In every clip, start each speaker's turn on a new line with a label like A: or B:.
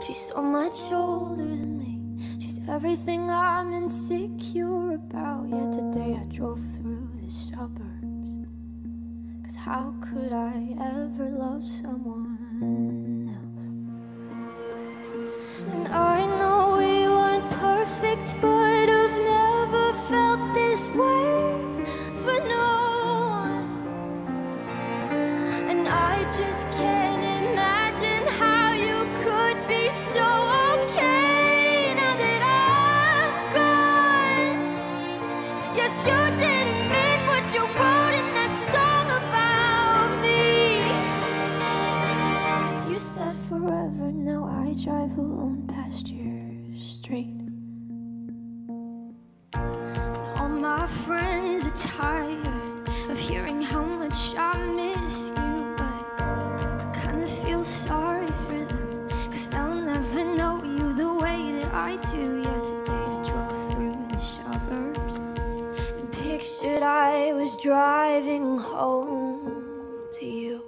A: She's so much older than me. She's everything I'm insecure about. Yet today I drove through the suburbs. Cause how could I ever love someone else? And I know we weren't perfect, but I've never felt this way for no one. And I just can't Yes, you didn't mean what you wrote in that song about me. Cause you said forever, now I drive alone past your street. All my friends are tired of hearing how much I miss you, but I kinda feel sorry for them, cause they'll never know you the way that I do. Pictured I was driving home to you.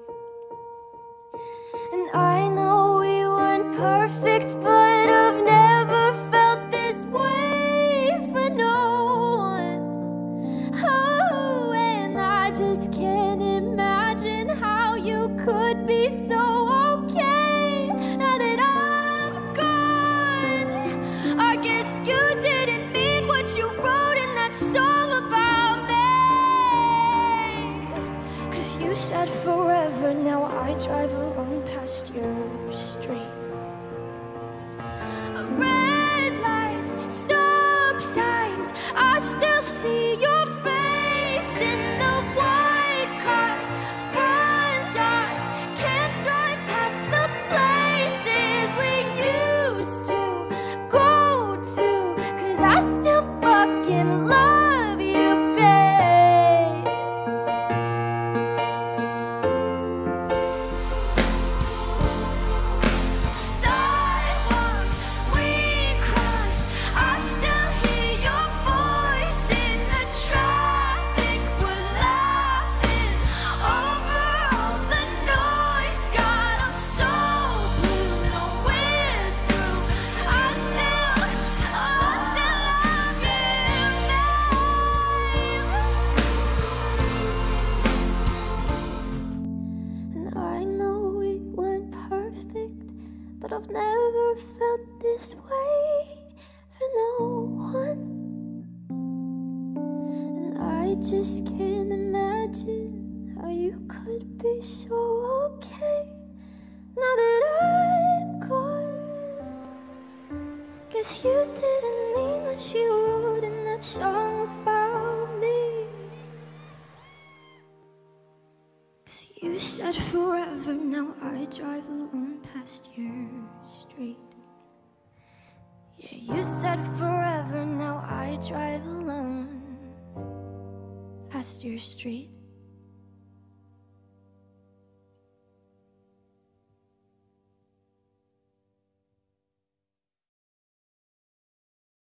A: And I know we weren't perfect, but I've never felt this way for no one. Oh, and I just can't imagine how you could be so forever, now I drive alone past your street. I've never felt this way for no one. And I just can't imagine how you could be so okay now that I'm gone. Guess you didn't mean what you wrote in that song about you said forever, now I drive alone past your street. Yeah, you said forever, now I drive alone past your street.